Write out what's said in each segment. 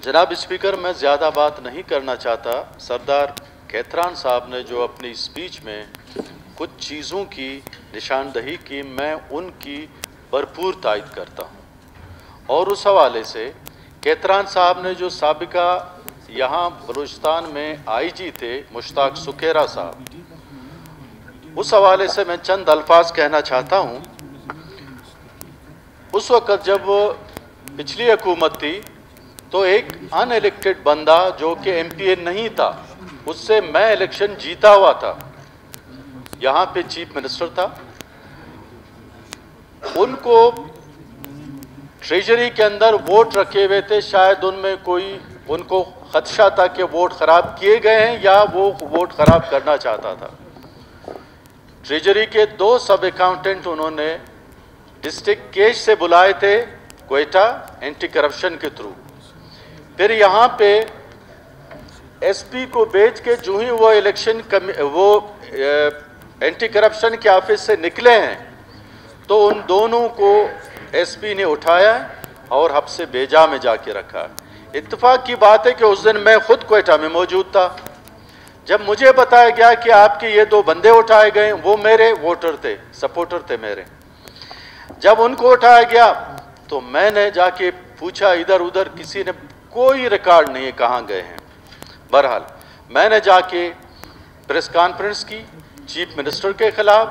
جناب اسپیکر، میں زیادہ بات نہیں کرنا چاہتا۔ سردار کیتران صاحب نے جو اپنی اسپیچ میں کچھ چیزوں کی نشاندہی کی، میں ان کی بھرپور تائید کرتا ہوں۔ اور اس حوالے سے، کیتران صاحب نے جو سابقہ یہاں بلوچستان میں آئی جی تھے، مشتاق سکیرا صاحب۔ اس حوالے سے میں چند الفاظ کہنا چاہتا ہوں۔ اس وقت جب پچھلی حکومت تھی تو ایک ان الیکٹڈ بندہ جو کہ ایم پی اے نہیں تھا، اس سے میں الیکشن جیتا ہوا تھا۔ یہاں پہ چیف منسٹر تھا۔ ان کو ٹریجری کے اندر ووٹ رکھے ہوئے تھے۔ شاید ان میں کوئی، ان کو خدشہ تھا کہ ووٹ خراب کیے گئے ہیں یا وہ ووٹ خراب کرنا چاہتا تھا۔ ٹریجری کے دو سب اکاؤنٹنٹ انہوں نے ڈسٹک کیش سے بلائے تھے کوئٹہ اینٹی کرپشن کے تھرو پھر یہاں پہ ایس پی کو بیچ کے جو ہی وہ الیکشن وہ اینٹی کرپشن کے آفس سے نکلے ہیں، تو ان دونوں کو ایس پی نے اٹھایا اور ہب سے بیجا میں جا کے رکھا۔ اتفاق کی بات ہے کہ اس دن میں خود کوئٹہ میں موجود تھا۔ جب مجھے بتایا گیا کہ آپ کے یہ دو بندے اٹھائے گئے، وہ میرے ووٹر تھے، سپورٹر تھے میرے۔ جب ان کو اٹھایا گیا تو میں نے جا کے پوچھا ادھر ادھر کسی نے کوئی ریکارڈ نہیں ہے کہاں گئے ہیں۔ بہرحال، میں نے جا کے پریس کانفرنس کی، چیف منسٹر کے خلاف،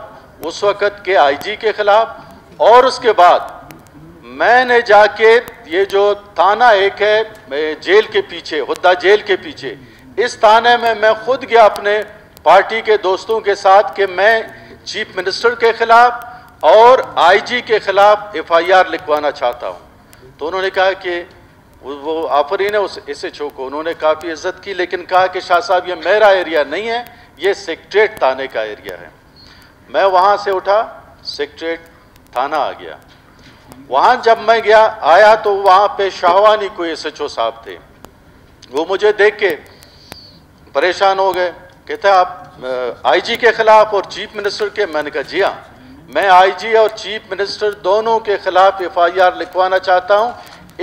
اس وقت کے آئی جی کے خلاف، اور اس کے بعد میں نے جا کے یہ جو تھانہ ایک ہے جیل کے پیچھے ہدہ جیل کے پیچھے، اس تھانے میں میں خود گیا اپنے پارٹی کے دوستوں کے ساتھ کہ میں چیف منسٹر کے خلاف اور آئی جی کے خلاف ایف آئی آر لکھوانا چاہتا ہوں۔ تو انہوں نے کہا کہ وہ آفرین ہے اس اسے چھوکو۔ انہوں نے کافی عزت کی، لیکن کہا کہ شاہ صاحب، یہ میرا ایریا نہیں ہے، یہ سیکٹریٹ تھانے کا ایریا ہے۔ میں وہاں سے اٹھا، سیکٹریٹ تھانہ آ گیا۔ وہاں جب میں گیا، آیا تو وہاں پہ شاہوانی کوئی ایس ایچ او صاحب تھے۔ وہ مجھے دیکھ کے پریشان ہو گئے۔ کہتے ہے آپ، آئی جی کے خلاف اور چیف منسٹر کے؟ میں نے کہا جی ہاں۔ میں آئی جی اور چیف منسٹر دونوں کے خلاف ایف آئی آر لکھوانا چاہتا ہوں۔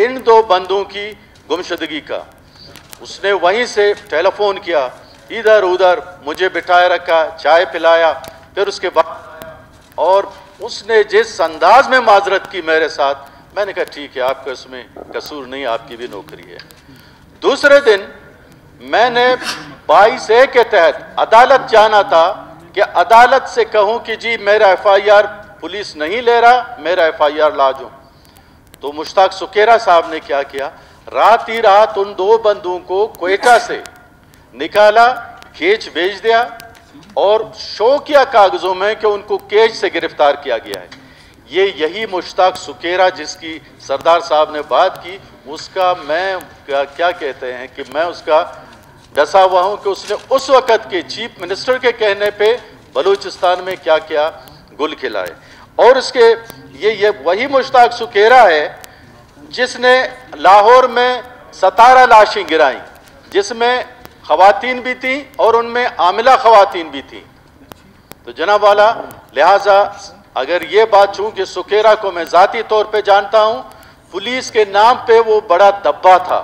ان دو بندوں کی گمشدگی کا۔ اس نے وہیں سے ٹیلی فون کیا، ادھر ادھر مجھے بٹھائے رکھا، چائے پلایا، پھر اس کے بعد اور اس نے جس انداز میں معذرت کی میرے ساتھ، میں نے کہا، ٹھیک ہے، آپ کا اس میں قصور نہیں، آپ کی بھی نوکری ہے۔ دوسرے دن میں نے بائیس اے کے تحت عدالت جانا تھا کہ عدالت سے کہوں کہ جی میرا ایف آئی آر پولیس نہیں لے رہا، میرا ایف آئی آر لاجوں۔ تو مشتاق سکیرہ صاحب نے کیا کیا؟ رات ہی رات ان دو بندوں کو کوئٹہ سے نکالا کیچ بیچ دیا اور شو کیا کاغذوں میں کہ ان کو کیچ سے گرفتار کیا گیا ہے۔ یہ یہی مشتاق سکیرہ جس کی سردار صاحب نے بات کی، اس کا میں کیا کہتے ہیں کہ میں اس کا ڈسا ہوا ہوں کہ اس نے اس وقت کے چیف منسٹر کے کہنے پہ بلوچستان میں کیا کیا گل کھلائے۔ اور اس کے یہ وہی مشتاق سکیرہ ہے جس نے لاہور میں ستارہ لاشیں گرائیں، جس میں خواتین بھی تھیں اور ان میں عاملہ خواتین بھی تھیں۔ تو جناب والا، لہٰذا اگر یہ بات چونکہ سکیرہ کو میں ذاتی طور پہ جانتا ہوں، پولیس کے نام پہ وہ بڑا دبا تھا۔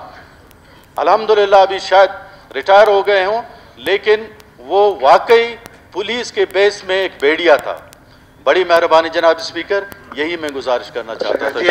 الحمدللہ ابھی شاید ریٹائر ہو گئے ہوں، لیکن وہ واقعی پولیس کے بیس میں ایک بیڑیا تھا۔ بڑی مہربانی جناب اسپیکر یہی میں گزارش کرنا چاہتا تھا